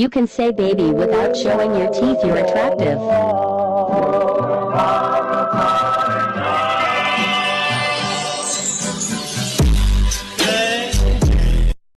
You can say baby without showing your teeth, you're attractive.